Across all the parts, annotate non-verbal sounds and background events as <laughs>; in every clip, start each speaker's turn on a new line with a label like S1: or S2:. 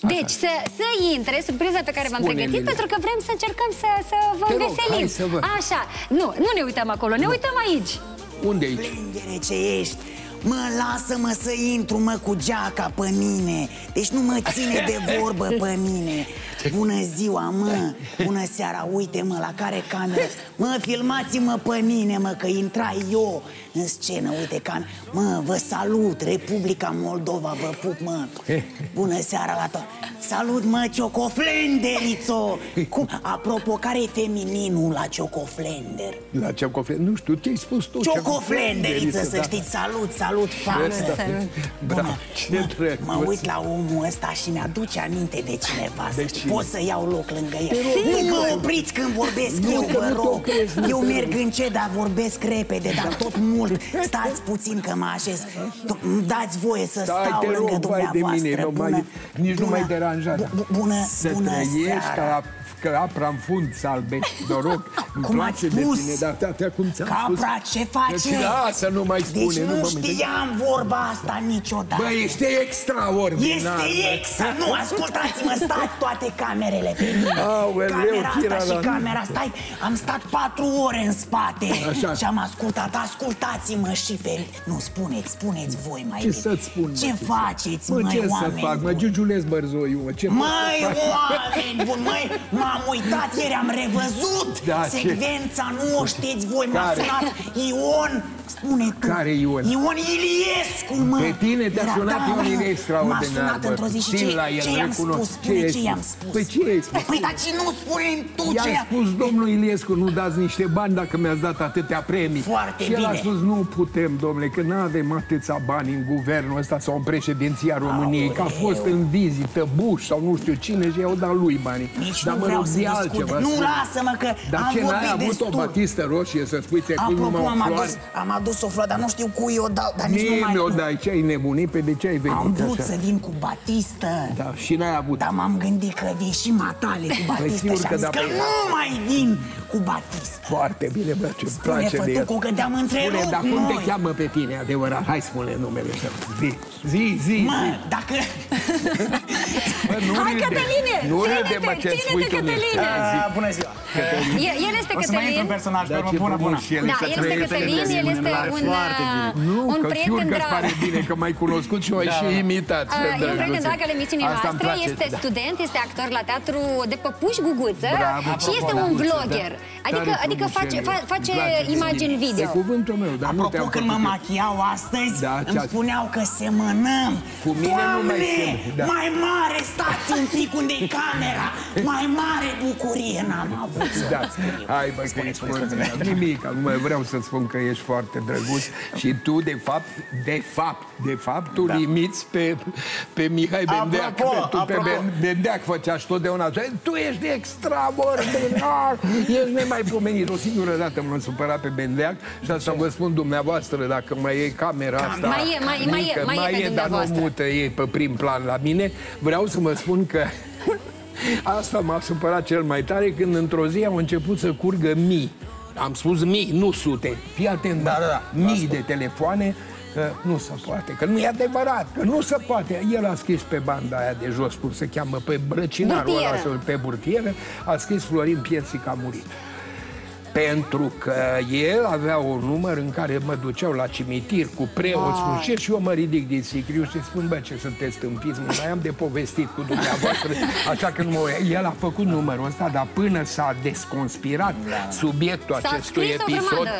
S1: Deci, să, să intre surpriza pe care v-am
S2: Spune,
S1: pregătit,
S2: Lili.
S1: pentru că vrem să încercăm să, să vă
S2: Te rog,
S1: veselim.
S2: hai să văd.
S1: Așa, nu, nu ne uităm acolo, ne uităm aici.
S2: Unde aici?
S3: Plângere ce ești Mă, lasă-mă să intru, mă, cu geaca pe mine Deci nu mă ține de vorbă pe mine Bună ziua, mă, bună seara Uite, mă, la care cameră Mă, filmați-mă pe mine, mă, că intrai eu în scenă Uite, cam, mă, vă salut Republica Moldova, vă pup, mă Bună seara la toată Salut, mă, Ciocoflenderițo Cum, apropo, care e femininul la Ciocoflender?
S2: La ce cofre? Nu știu, ce ai spus tu?
S3: Ciocoflenderiță, să
S2: da.
S3: știți, salut, salut, fană
S2: Ăsta. Bravo, ce
S3: mă,
S2: drăguț.
S3: mă uit la omul ăsta și mi-aduce aminte de cineva.
S2: De
S3: să știi,
S2: cine?
S3: Pot să iau loc lângă el.
S2: Rog,
S3: Nu mă opriți când vorbesc
S2: Nu,
S3: eu,
S2: că
S3: vă
S2: nu te
S3: rog
S2: opresc, nu
S3: Eu
S2: te
S3: merg încet, dar vorbesc repede Dar tot mult. Stați puțin că mă așez. Tu- Îmi dați voie să
S2: Stai,
S3: stau
S2: te
S3: lângă
S2: rog, vai de
S3: dumneavoastră.
S2: mine, nu
S3: bună,
S2: mai, nici nu
S3: bună-
S2: mai deranja.
S3: bu- bu- Bună,
S2: Să
S3: bună
S2: trăiești
S3: seara.
S2: ca, ca apra în fund, salbe, noroc. <laughs> Îmi
S3: Cum
S2: place
S3: ați
S2: de
S3: spus?
S2: tine, dar atâtea cum ți-am spus.
S3: Capra, ce face?
S2: Deci, lasă, nu mai spune,
S3: Deci
S2: nu
S3: nu
S2: mă
S3: știam vorba asta niciodată
S2: Bă, ești extraordinar.
S3: Este
S2: bă.
S3: exa, nu, ascultați-mă, stați toate camerele pe mine
S2: Aoleu,
S3: Camera
S2: tira
S3: asta și
S2: la-
S3: camera, stai, am stat patru ore în spate
S2: Așa.
S3: Și am ascultat, ascultați-mă și pe Nu, spuneți, spuneți voi mai
S2: Ce
S3: bine
S2: să-ți spun? mă,
S3: Ce
S2: să-
S3: faceți,
S2: Mă,
S3: măi,
S2: ce să
S3: oameni
S2: fac? Mă,
S3: buni?
S2: giugiulez bărzoiu, mă, ce pot
S3: Măi,
S2: să fac?
S3: oameni buni, măi, m-am uitat ieri, am revăzut
S2: Da, ce?
S3: Secvența, nu o știți voi, m-a
S2: Care?
S3: sunat Ion Spune tu
S2: Care Ion?
S3: Ion Iliescu, mă
S2: Pe tine te-a
S3: Era-
S2: sunat
S3: da,
S2: Ion
S3: mă,
S2: Iliescu, extraordinar,
S3: M-a sunat
S2: bă.
S3: într-o zi și
S2: Țin
S3: ce,
S2: la el,
S3: ce i-am
S2: recunosc.
S3: spus?
S2: Ce
S3: Spune
S2: ai
S3: ce i-am
S2: spus?
S3: spus
S2: Păi ce ai spus?
S3: Păi, dar ce nu spune tu ce
S2: I-am spus domnul Iliescu, nu dați niște bani dacă mi-ați dat atâtea premii.
S3: Foarte
S2: și el a
S3: bine.
S2: spus, nu putem, domnule, că nu avem atâția bani în guvernul ăsta sau în președinția României, că a fost în vizită Bush sau nu știu cine și i-au dat lui banii.
S3: Nici
S2: Dar
S3: nu
S2: mă
S3: vreau
S2: rog,
S3: să
S2: zi
S3: discut
S2: altceva.
S3: Nu,
S2: spune.
S3: lasă-mă că
S2: Dar
S3: am
S2: ce n-ai
S3: vorbit
S2: avut
S3: destul
S2: o batistă roșie să spui ți-ai pus numai
S3: Apropo,
S2: o
S3: am adus,
S2: floare?
S3: am adus o floare, dar nu știu cui o dau Dar nici nu
S2: Mie
S3: mai...
S2: mi-o dai, ce ai nebunit? Pe de ce ai venit
S3: Am vrut
S2: așa?
S3: să vin cu Batistă
S2: Da, și n-ai avut.
S3: Dar m-am gândit că vii și matale cu Batistă
S2: sigur
S3: Și
S2: că
S3: am zis
S2: da,
S3: că
S2: păi-
S3: nu mai vin cu Batistă
S2: Foarte bine, bă, ce
S3: Spune
S2: place de el.
S3: fătucul că te-am
S2: Spune,
S3: întrerupt
S2: dar cum te
S3: noi.
S2: cheamă pe tine, adevărat? Hai, spune numele să Zi, zi, zi.
S3: Mă,
S2: zi.
S3: dacă...
S2: Bă, nu
S1: Hai,
S2: râde.
S1: Cătăline,
S2: Nu
S1: ține-te,
S2: râde, mă, ce
S1: ține-te,
S2: spui tu mie.
S1: Cătăline.
S2: Hai, zi.
S4: Ah, bună ziua!
S1: E- El este
S4: O să mai intru în
S1: Cătălin.
S4: personaj, pe
S2: Dar
S4: urmă,
S2: ce
S4: bună, bună!
S2: frumos și el
S1: Da,
S2: să
S1: el este
S2: trăiește
S1: Cătălin,
S2: de
S1: el
S2: bine.
S1: este
S4: Foarte
S1: un,
S4: bine.
S1: uh,
S2: Nu,
S1: un
S2: că
S1: prieten
S2: știu că îți
S1: drag.
S2: pare bine că m-ai cunoscut și o ai
S4: Da.
S2: și imitat.
S1: Uh, E un prieten drag al emisiunii
S2: Asta îmi
S1: noastre,
S2: place,
S1: este
S2: da.
S1: student, este actor la teatru de păpuși Guguță
S2: Bravo,
S1: și este
S2: bravo,
S1: un
S2: da.
S1: vlogger. Adică,
S2: Tare
S1: adică
S2: frumos
S1: face,
S2: el e.
S1: fa- face
S2: Îmi place de
S1: imagini
S2: el.
S1: video.
S2: E cuvântul meu, dar nu
S3: Apropo,
S2: te-am
S3: când mă
S2: făcut eu.
S3: machiau astăzi,
S2: Da,
S3: îmi
S2: ce-a-
S3: spuneau că semănăm.
S2: Cu mine nu mai
S3: Doamne,
S2: semeni, da.
S3: mai mare, stați un pic unde e camera. Mai mare bucurie n-am avut să
S2: Da.
S3: vă scriu.
S2: Hai, bă, că ești extraordinar. Nimic, acum vreau să spun că ești foarte drăguț și tu, de fapt, de fapt, de fapt, tu limiți pe, pe Mihai Bendeac.
S4: Apropo,
S2: pe, tu pe
S4: apropo.
S2: Ben- Bendeac făceași totdeauna. așa, Tu ești extraordinar, ești nemaipomenit. O singură dată m-am supărat pe Bendeac și asta vă spun dumneavoastră, dacă mai e camera asta
S1: Mai e, mai- mai e,
S2: mică,
S1: mai e pe
S2: dar nu
S1: dumneavoastră.
S2: mută ei pe prim plan la mine, vreau să vă spun că <laughs> Asta m-a supărat cel mai tare când într-o zi au început să curgă mii. Am spus mii, nu sute. Fii atent,
S4: Da, da, da.
S2: mii de telefoane că nu se poate, că nu e adevărat, că nu se poate. El a scris pe banda aia de jos, cum se cheamă, pe brăcinarul ăla,
S1: Burtieră.
S2: sau pe burtieră, a scris Florin Pieții că a murit. Pentru că el avea un număr în care mă duceau la cimitir cu preoți, cu ce, și eu mă ridic din sicriu și spun, bă, ce sunteți stâmpiți, mă, mai am de povestit cu dumneavoastră, <laughs> așa că nu mă... El a făcut numărul ăsta, dar până s-a desconspirat subiectul
S1: S-a
S2: acestui
S1: scris o
S2: episod,
S1: grămadă.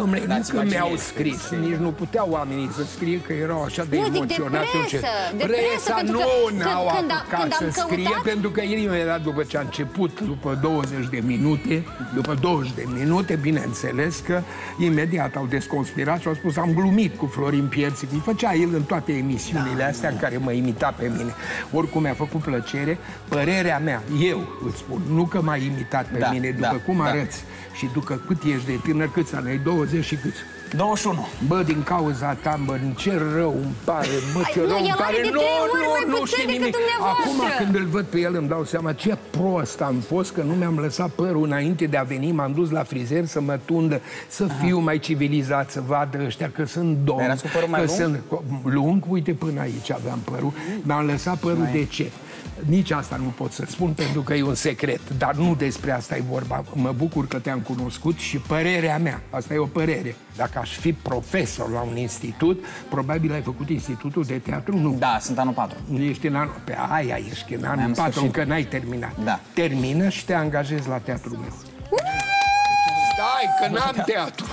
S2: Domnule, nu
S4: Dați-vă
S2: că mi-au
S4: cine
S2: scris,
S4: este.
S2: nici nu puteau oamenii să scrie că erau așa de
S1: Nu, zic, de
S2: emoționați.
S1: presă,
S2: ce-
S1: de presă,
S2: Presa
S1: pentru
S2: nu
S1: că
S2: n-au
S1: când- când am-
S2: apucat
S1: când am
S2: să scrie,
S1: căutat-
S2: pentru că el imediat după ce a început, după 20 de minute, după 20 de minute, bineînțeles că imediat au desconspirat și au spus am glumit cu Florin Pierții, îi făcea el în toate emisiunile astea în care mă imita pe mine. Oricum mi-a făcut plăcere, părerea mea, eu îți spun, nu că m-ai imitat pe
S4: Da,
S2: mine, după
S4: da,
S2: cum
S4: da.
S2: arăți și după cât ești de tânăr, câți ani ai, 20 și câți?
S4: 21.
S2: Bă, din cauza ta, bă, în ce rău îmi pare, bă, ce
S1: Ai, nu,
S2: rău îmi
S1: el are
S2: pare.
S1: de
S2: Nu,
S1: trei ori
S2: nu,
S1: mai
S2: nu
S1: puțin
S2: știi
S1: decât
S2: nimic.
S1: dumneavoastră.
S2: Acum când îl văd pe el îmi dau seama ce prost am fost că nu mi-am lăsat părul înainte de a veni, m-am dus la frizer să mă tundă, să fiu mai civilizat, să vadă ăștia că sunt domn.
S4: Erați cu părul mai
S2: că
S4: lung?
S2: Sunt lung, uite, până aici aveam părul. Mi-am lăsat părul de ce? Nici asta nu pot să spun pentru că e un secret, dar nu despre asta e vorba. Mă bucur că te-am cunoscut și părerea mea, asta e o părere. Dacă aș fi profesor la un institut, probabil ai făcut institutul de teatru, nu?
S4: Da, sunt anul 4.
S2: Ești în anul, pe aia ești în anul
S4: Am
S2: 4,
S4: sfârșit.
S2: încă n-ai terminat.
S4: Da.
S2: Termină și te angajezi la teatrul meu. Stai, că n-am teatru.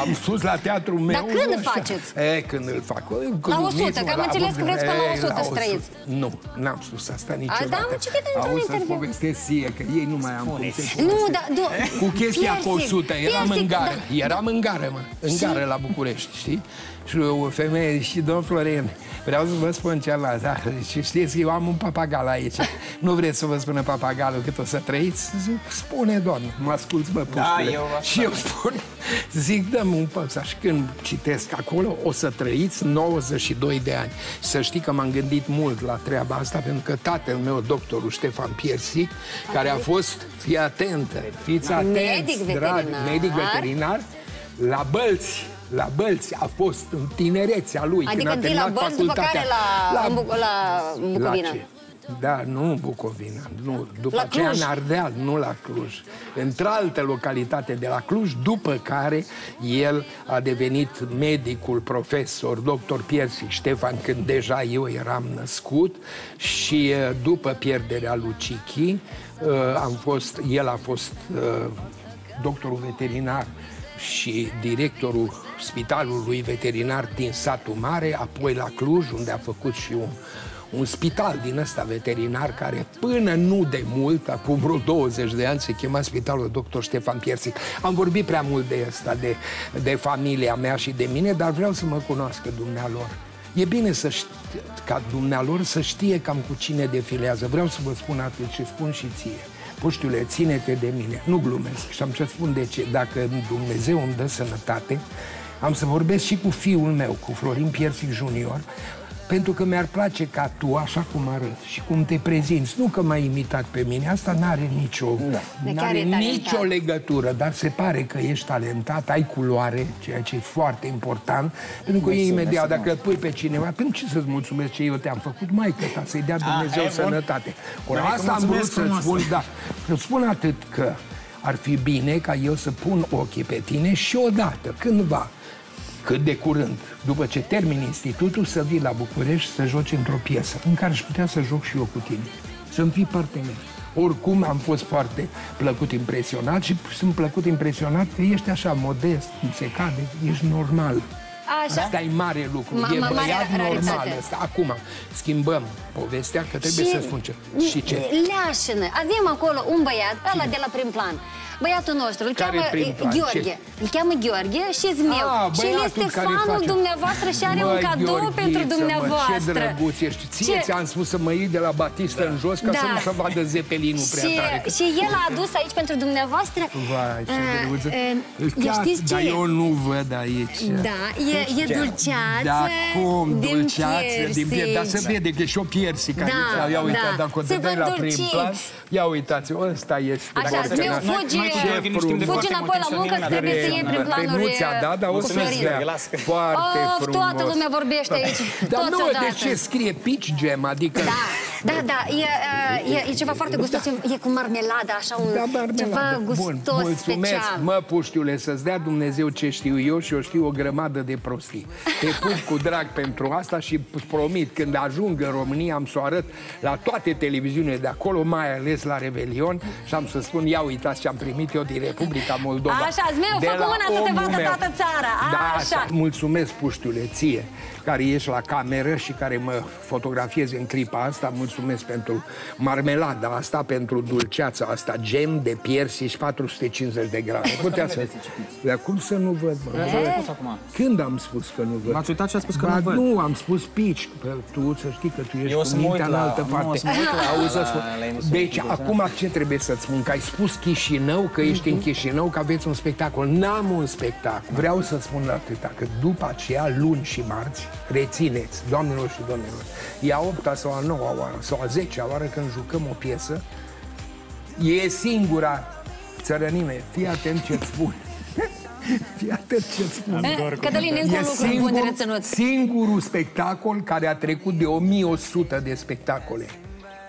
S2: Am sus la teatrul meu.
S1: când îl
S2: așa.
S1: faceți?
S2: E, când îl fac.
S1: La 100, că am înțeles că vreți că la 100 să trăiți.
S2: Nu, n-am spus asta niciodată.
S1: da, am citit într-un
S2: Auzi, să-ți
S1: interviu.
S2: povestesc ție, că ei nu mai am cum să
S1: Nu, da, du,
S2: cu chestia cu
S1: piercing,
S2: 100, eram
S1: piercing,
S2: în gară,
S1: da.
S2: eram în gară, mă, în gară la București, știi? Și o femeie, și domn Florin, vreau să vă spun ceva, da, și știți, eu am un papagal aici. Nu vreți să vă spună papagalul cât o să trăiți? Zic, spune, doamnă, mă asculți, mă, puștule.
S4: eu vă
S2: Și eu spun, zic, dăm un păsaș. Când citesc acolo, o să trăiți 92 de ani. Să știi că m-am gândit mult la treaba asta, pentru că tatăl meu, doctorul Ștefan Piersic, care a fost, fii atentă, fiți atenți,
S1: Medic
S2: dragi,
S1: veterinar.
S2: medic veterinar, la Bălți, la Bălți a fost în tinerețea lui, când
S1: Adică
S2: a
S1: întâi
S2: terminat
S1: la Bălți, după
S2: facultatea.
S1: care la, la, în Bu- la Bucovina.
S2: La ce? Da, nu în Bucovina, nu, după
S1: La
S2: aceea
S1: Cluj.
S2: în Ardeal, nu la Cluj. Într-altă localitate de la Cluj, după care el a devenit medicul profesor, doctor Piersic Ștefan, când deja eu eram născut și uh, după pierderea lui Cichi, uh, am fost, el a fost uh, doctorul veterinar și directorul spitalului veterinar din satul mare, apoi la Cluj, unde a făcut și un, un spital din ăsta veterinar care până nu de mult, acum vreo 20 de ani, se chema Spitalul Dr. Ștefan Piersic. Am vorbit prea mult de asta, de, de familia mea și de mine, dar vreau să mă cunoască dumnealor. E bine să știe, ca dumnealor să știe cam cu cine defilează. Vreau să vă spun atât și spun și ție. Puștiule, ține-te de mine. Nu glumesc. Și am să spun de ce. Dacă Dumnezeu îmi dă sănătate, am să vorbesc și cu fiul meu, cu Florin Piersic Junior, pentru că mi-ar place ca tu, așa cum arăți și cum te prezinți, nu că m-ai imitat pe mine, asta n-are nicio,
S1: De chiar
S2: n-are
S1: e talentat.
S2: nicio legătură, dar se pare că ești talentat, ai culoare, ceea ce e foarte important, pentru că e
S4: Mersi,
S2: imediat,
S4: mersi
S2: dacă îl pui pe cineva, pentru ce să-ți mulțumesc ce eu te-am făcut, mai ta, să-i dea Dumnezeu
S4: e bun.
S2: sănătate. Ori
S4: Adică
S2: asta am vrut
S4: mulțumesc
S2: să-ți
S4: frumos.
S2: spun, da, să spun atât că ar fi bine ca eu să pun ochii pe tine și odată, cândva, cât de curând, după ce termin institutul, să vii la București să joci într-o piesă în care aș putea să joc și eu cu tine. Să-mi fii partener. Oricum am fost foarte plăcut impresionat și sunt plăcut impresionat că ești așa modest, cum se cade, ești normal.
S1: Așa.
S2: Asta e mare lucru,
S1: Ma-
S2: e
S1: ma- mare
S2: băiat
S1: raritate.
S2: normal ăsta. Acum, schimbăm povestea, că trebuie să spun ce. Și ce?
S1: Leașină. Avem acolo un băiat, ăla de la prim plan. Băiatul nostru, îl
S2: Care
S1: cheamă
S2: prim plan?
S1: Gheorghe.
S2: Ce?
S1: Îl cheamă Gheorghe și zmeu.
S2: Ah,
S1: și el
S2: băiatul
S1: este
S2: care
S1: fanul
S2: face-
S1: dumneavoastră și are
S2: Măi,
S1: un cadou
S2: Gheorghiță,
S1: pentru
S2: mă,
S1: dumneavoastră.
S2: ce drăguț ești. Ție
S1: Ce-
S2: ți-am spus să mă iei de la Batistă în jos ca
S1: Da.
S2: să nu se vadă zepelinul prea
S1: și,
S2: tare.
S1: și el a adus aici pentru dumneavoastră
S2: Vai, ce
S1: uh,
S2: drăguță.
S1: uh,
S2: Chiar,
S1: știți ce
S2: Dar
S1: e?
S2: eu nu văd aici.
S1: Da, e, e dulceață
S2: Da, cum
S1: din
S2: dulceață, din pier, dar se
S1: piersic.
S2: vede că e și o piersică
S1: Da,
S2: aici. Ia uitați,
S1: da.
S2: dacă o
S1: Se
S2: te dai
S1: văd
S2: la prim
S1: dulciți.
S2: plan, ia uitați, ăsta este.
S1: Așa,
S2: foarte
S1: zmeu
S2: naș.
S1: fugi,
S4: Noi cu Gheorghe nu știm de
S1: fugi
S4: foarte
S1: înapoi
S4: mult
S1: la
S4: timp și
S1: muncă,
S4: nimic
S1: trebuie să iei prin
S2: Pe
S1: planuri
S2: nu ți-a dat, dar o
S1: cu
S2: să
S4: Mulțumesc,
S1: Florin.
S4: Gheorghe, las că-
S2: Foarte
S1: Of,
S2: frumos.
S1: toată lumea vorbește aici, <laughs>
S2: Dar
S1: toți
S2: nu,
S1: odată.
S2: de ce scrie pitch gem? Adică...
S1: Da, da, da, e, e, e ceva foarte gustos, e cu marmeladă, așa un
S2: Da, marmeladă.
S1: ceva gustos
S2: Bun, mulțumesc,
S1: special.
S2: mă, puștiule, să-ți dea Dumnezeu ce știu eu și eu știu o grămadă de prostii. Te pup cu drag pentru asta și îți promit, când ajung în România am să o arăt la toate televiziunile de acolo, mai ales la Revelion și am să spun, ia uitați ce am primit eu din Republica Moldova.
S1: Așa, Zmeu,
S2: De
S1: fă cu
S2: la
S1: mâna să te
S2: omul
S1: vadă
S2: meu.
S1: toată țara.
S2: Da,
S1: Așa.
S2: așa. Mulțumesc, puștiule, ție, care ești la cameră și care mă fotografiezi în clipa asta. Mulțumesc pentru marmelada asta, pentru dulceața asta, gem de piersici 450 de grame. Putea să... Dar cum să nu văd, mă?
S4: Ce-ați spus acum?
S2: Când am spus că nu văd?
S4: M-ați uitat și a spus că
S2: Ba,
S4: nu văd.
S2: nu, am spus pici. Că Tu să știi că tu ești
S4: Eu o
S2: cu <laughs>
S4: să mă
S2: mintea
S4: uit
S2: în
S4: la-
S2: altă
S4: nu, o
S2: parte.
S4: să mă uit la-
S2: Auzi, să
S4: la-
S2: spun.
S4: la emisiune
S2: Deci,
S4: cu
S2: acum ce trebuie să-ți spun? Că ai spus Chișinău, că ești în Chișinău, că aveți un spectacol. N-am un spectacol. Vreau să spun atâta, că după aceea, luni și marți, rețineți, doamnelor și domnilor, e a opta sau a noua oară, sau a zecea oară când jucăm o piesă, e singura țărănime. Fii atent ce-ți spun. <laughs> Fii atent ce-ți spun.
S1: Eh, Cătălin, încă
S2: E
S1: un lucru bun de reținut.
S2: singurul spectacol care a trecut de 1100 de spectacole.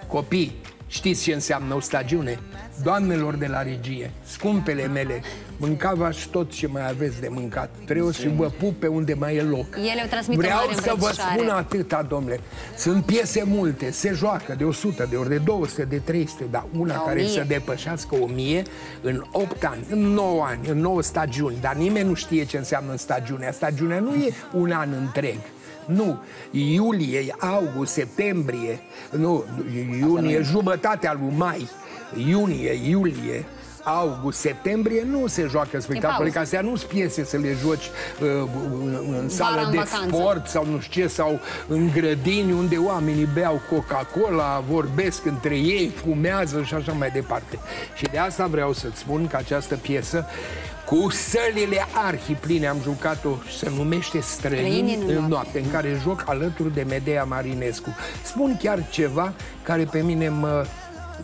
S2: Copii, știți ce înseamnă o stagiune? Doamnelor de la regie, scumpele mele, mâncavați tot ce mai aveți de mâncat. Trebuie să vă pup pe unde mai e loc.
S1: Ele o transmit o
S2: Vreau
S1: mare
S2: să vă
S1: îmbrățișare.
S2: spun atâta, domnule. Sunt piese multe, se joacă de 100 de ori, de 200, de 300, dar una
S1: La
S2: care
S1: 1000.
S2: să depășească 1000 în 8 ani, în 9 ani, în 9 stagiuni. Dar nimeni nu știe ce înseamnă stagiunea. Stagiunea nu e un an întreg. Nu, iulie, august, septembrie, nu, iunie, jumătatea lui mai, iunie, iulie, august, septembrie nu se joacă spectacole,
S1: pauză.
S2: ca astea nu sunt piese să le joci uh, în, în sală
S1: în
S2: de
S1: vacanță.
S2: sport sau nu știu ce, sau în grădini unde oamenii beau Coca-Cola, vorbesc între ei, fumează și așa mai departe. Și de asta vreau să-ți spun că această piesă cu sălile arhipline am jucat-o și se numește Străini
S1: Străini în
S2: în
S1: noapte.
S2: noapte, în care joc alături de Medea Marinescu. Spun chiar ceva care pe mine mă,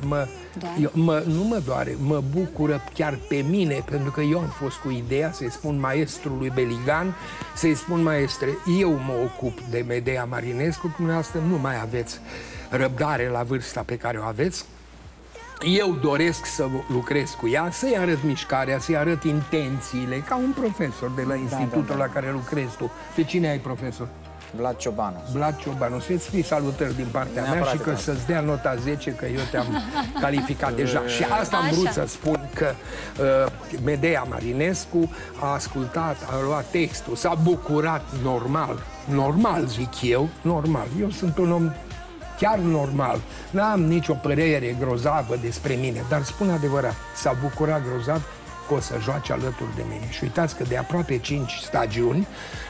S2: mă,
S1: Doare?
S2: eu, mă, nu mă doare, mă bucură chiar pe mine, pentru că eu am fost cu ideea să-i spun maestrului Beligan, să-i spun maestre, eu mă ocup de Medea Marinescu, dumneavoastră nu mai aveți răbdare la vârsta pe care o aveți, eu doresc să lucrez cu ea, să-i arăt mișcarea, să-i arăt intențiile, ca un profesor de la institutul la care lucrezi tu. Pe cine ai profesor?
S4: Vlad Ciobanu.
S2: Vlad Ciobanu, să-ți fii salutări din partea mea
S4: Neapărat
S2: și
S4: că
S2: că
S4: da.
S2: să-ți dea nota 10, că eu te-am <laughs> calificat deja. Și asta am vrut
S1: Așa.
S2: să spun că uh, Medea Marinescu a ascultat, a luat textul, s-a bucurat normal, normal zic eu, normal. Eu sunt un om chiar normal. N-am nicio părere grozavă despre mine, dar spun adevărat, s-a bucurat grozav că o să joace alături de mine. Și uitați că de aproape 5 stagiuni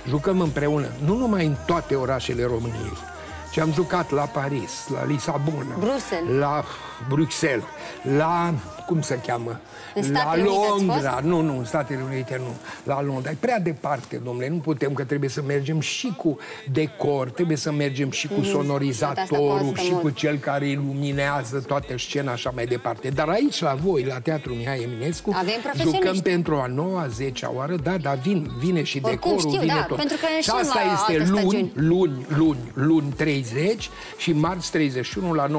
S2: jucăm împreună, nu numai în toate orașele României, ci am jucat la Paris, la Lisabona,
S1: Bruxelles.
S2: la Bruxelles, la, cum se cheamă?
S1: În
S2: la
S1: Statele Unite ați
S2: Londra. Nu, nu, în Statele Unite nu. La Londra. E prea departe, domnule. Nu putem, că trebuie să mergem și cu decor, trebuie să mergem și cu
S1: Asta
S2: sonorizatorul,
S1: costă
S2: și
S1: mult.
S2: cu cel care iluminează toată scena, așa mai departe. Dar aici, la voi, la Teatrul Mihai Eminescu,
S1: Avem profesioniști.
S2: jucăm pentru a noua, a zecea oară, da, dar vin, vine și
S1: Oricum
S2: decorul,
S1: știu,
S2: vine
S1: da,
S2: tot.
S1: pentru că
S2: și
S1: și
S2: asta
S1: la
S2: este
S1: alte
S2: luni,
S1: stagiuni.
S2: luni, luni, luni 30 și marți 31 la 19.30.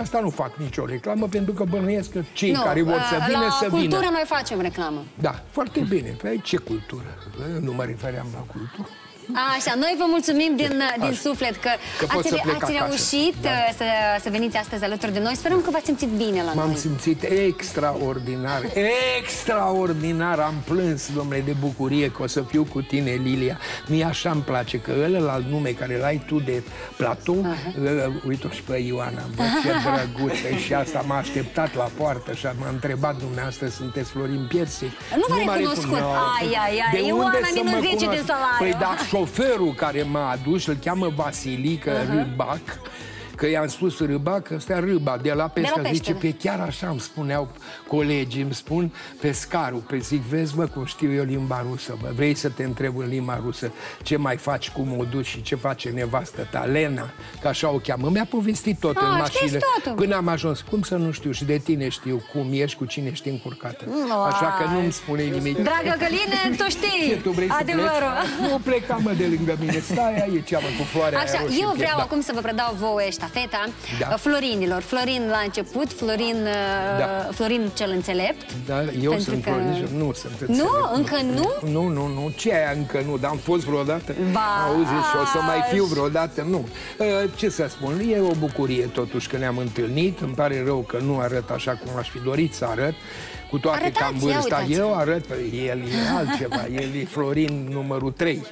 S2: Asta nu fac nicio reclamă, pentru că bănuiesc că cei
S1: Nu,
S2: care vor să
S1: uh,
S2: vină,
S1: la
S2: să
S1: cultură
S2: vină.
S1: noi facem reclamă.
S2: Da, foarte bine. Păi ce cultură? Nu mă refeream la cultură.
S1: Așa, noi vă mulțumim din, din suflet că,
S2: Că pot
S1: ați,
S2: să plec
S1: ați
S2: acasă.
S1: reușit
S2: Da.
S1: uh, să, să veniți astăzi alături de noi. Sperăm că v-ați simțit bine la
S2: M-am
S1: noi.
S2: simțit extraordinar, extraordinar. Am plâns, domnule, de bucurie că o să fiu cu tine, Lilia. Mie așa îmi place că ăla nume care l-ai tu de platou, uh, uite-o și pe Ioana, bă, ce <laughs> drăguță. și asta m-a așteptat la poartă și m-a întrebat dumneavoastră, sunteți Florin Piersic?
S1: Nu v-a
S2: m-a
S1: recunoscut.
S2: recunoscut.
S1: Ai, ai, ai,
S2: De
S1: Ioana,
S2: unde să
S1: minus
S2: mă
S1: 10 din
S2: cunoască?
S1: salariu.
S2: Păi da, șoferul care m-a adus, îl cheamă Vasilică Râbac, că i-am spus Râbac, ăsta Râba, de la pescă.
S1: pește,
S2: Zice,
S1: da.
S2: pe chiar așa îmi spuneau colegii, îmi spun pescarul. Pe zic, vezi, mă, cum știu eu limba rusă, bă. Vrei să te întreb în limba rusă ce mai faci, cum o duci și ce face nevastă ta, Lena, că așa o cheamă. Mi-a povestit tot
S1: Ah,
S2: în
S1: știți
S2: mașină.
S1: totul.
S2: Până am ajuns, cum să nu știu, și de tine știu cum ești, cu cine ești încurcată. Așa că nu-mi spune nimic.
S1: Dragă Căline, tu
S2: Ce,
S1: știi
S2: tu vrei să
S1: adevărul.
S2: pleci? Nu pleca, mă, de lângă mine. Stai aici, mă, cu floarea
S1: Așa,
S2: aia roșie
S1: eu
S2: în piept,
S1: vreau
S2: da.
S1: acum să vă predau vouă ștafeta
S2: Da.
S1: uh, Florinilor. Florin la început, Florin, uh,
S2: Da.
S1: Florin cel înțelept.
S2: Da, eu
S1: Pentru
S2: sunt
S1: că-
S2: Florin, nu sunt
S1: Nu?
S2: înțelept.
S1: Încă nu?
S2: Nu, nu, nu. Ce aia încă nu? Dar am fost vreodată?
S1: Ba,
S2: Auzi, și o să mai fiu vreodată? Nu. Uh, Ce să spun? E o bucurie totuși că ne-am întâlnit. Îmi pare rău că nu arăt așa cum aș fi dorit să arăt. Cu toate că am
S1: Arătați, ia
S2: vârsta,
S1: uitați.
S2: eu arăt, păi, el e altceva, <laughs> el e Florin numărul 3.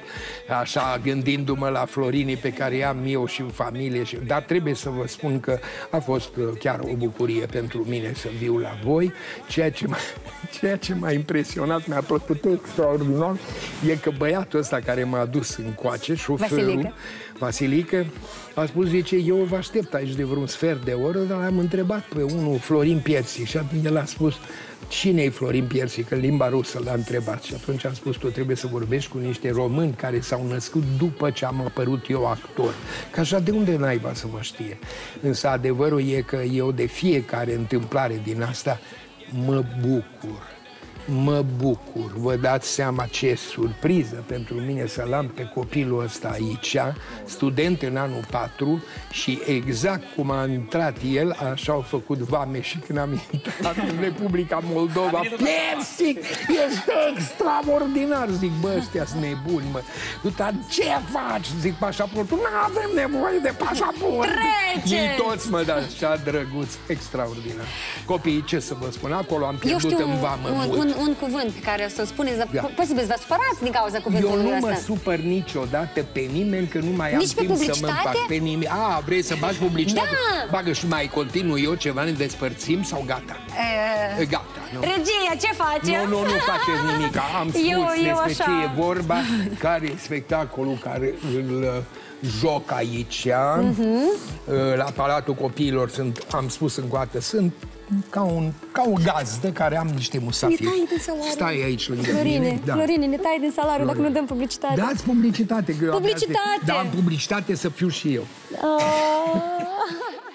S2: Așa, gândindu-mă la Florinii pe care am eu și în familie. Și... Dar trebuie să vă spun că a fost uh, chiar o bucurie pentru mine să viu la voi. Ceea ce m-a, <laughs> ceea ce m-a impresionat, mi-a plăcut extraordinar, e că băiatul ăsta care m-a adus încoace, șoferul,
S1: Vasilică.
S2: Vasilică, a spus, zice, eu vă aștept aici de vreun sfert de oră, dar l-am întrebat pe unul, Florin Piersi, și atunci el a spus, cine e Florin Piersi? Că în limba rusă l-a întrebat. Și atunci am spus, tu trebuie să vorbești cu niște români care s-au născut după ce am apărut eu actor. Că așa de unde naiba să mă știe? Însă adevărul e că eu de fiecare întâmplare din asta mă bucur Mă bucur, vă dați seama ce surpriză pentru mine să-l am pe copilul ăsta aici, student în anul 4 și exact cum a intrat el, așa au făcut vame și când am intrat în Republica Moldova. Persic, este extraordinar, zic, bă, ăstea sunt nebuni, mă. Tu, dar ce faci? Zic, pașaportul, nu avem nevoie de pașaport.
S1: Trece!
S2: Ei toți, mă, dar așa drăguț, extraordinar. Copiii, ce să vă spun, acolo am
S1: Eu
S2: pierdut
S1: știu
S2: în vamă
S1: un,
S2: mult.
S1: un, un cuvânt pe care să-l spuneți, dar
S2: Da.
S1: po- posibil să vă supărați din cauza
S2: Eu
S1: cuvântului
S2: nu mă
S1: ăsta.
S2: supăr niciodată pe nimeni, că nu mai am
S1: Nici pe
S2: timp să mă
S1: publicitate?
S2: împac pe nimeni. A, vrei să bagi publicitate?
S1: Da!
S2: Bagă și mai continui eu ceva, ne despărțim sau gata?
S1: E,
S2: E, Gata, nu?
S1: Regia, ce face?
S2: Nu, nu, nu faceți nimic. Am <laughs> spus
S1: Eu- eu
S2: despre
S1: așa.
S2: ce e vorba, care e spectacolul care îl uh, joc aici.
S1: Mhm.
S2: Uh, La Palatul Copiilor sunt, am spus încă o dată, sunt ca, un, ca o gazdă care am niște
S1: Ne
S2: musafiri.
S1: tai din salariu.
S2: Stai aici lângă
S1: Florine,
S2: mine. Da.
S1: Florine, ne tai din salariu dacă nu dăm publicitate.
S2: Dați publicitate. Că eu abia
S1: Publicitate!
S2: aștept. Da, în publicitate să fiu și eu.
S1: Ah. <laughs>